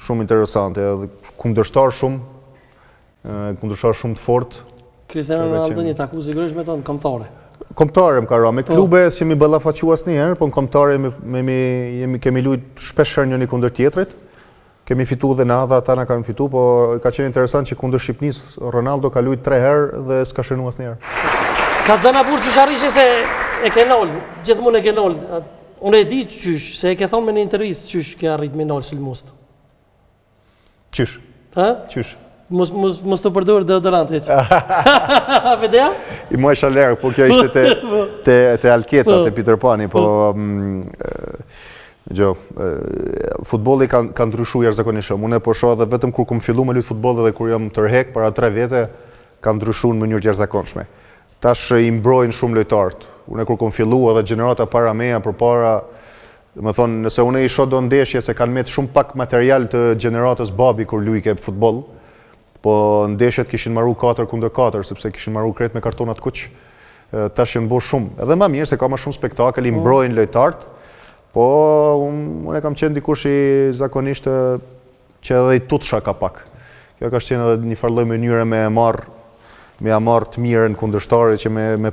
Shumë interesante, kundërshtar shumë, kundërshtar shumë të fort. Kristiano Ronaldon e ke taku sigurisht me tonë, komptare. Komptare më ka ra, me po. klube s'jemi ballafaqu asnjëherë, po në komptare jemi kemi lujt shpeshherë një njëri kundër tjetrit, kemi fitu edhe na edhe ata na kanë fitu, po ka qenë interesant që kundër Shqipnis, Ronaldo ka lujt tre herë dhe s'ka shënu asnjëherë. Ka të Cana burë që sharishe se e ke nalë, gjithmonë e ke nalë, Unë e di qysh, se e ke thonë në një intervistë qysh ke arrit me nalë sulmusit. Qysh? Ha? Qysh? Mos mos mos të përdor deodorant hiç. A vetë? I mua është alerg, po kjo ishte te te te Alketa, po. te Peter Pani, po Gjo, po. mm, futboli ka, ka ndryshu jërë zakonisht shumë. Unë e po shohë dhe vetëm kur kom fillu me lujtë futbol dhe kur jam tërhek para tre vete, ka ndryshu në mënyrë jërë zakonshme. Tash i mbrojnë shumë lojtarët. Unë kur kom fillu edhe gjenerata para meja përpara Do me thonë, nëse une i shoh do ndeshje se kanë met shumë pak material të gjeneratës babit kur lujke futboll, po ndeshjet kishin maru katër kundër katër, sepse kishin maru krejt me kartona t'kuq. Tash janë bo shumë, edhe ma mirë se ka ma shumë spektakël, i mbrojnë lojtarët, po unë kam qenë dikush që zakonisht Që edhe i tutsha ka pak. Kjo ka qenë edhe një farë lloj mënyre me e marrë, me ia marrë të mirën kundërshtarit që me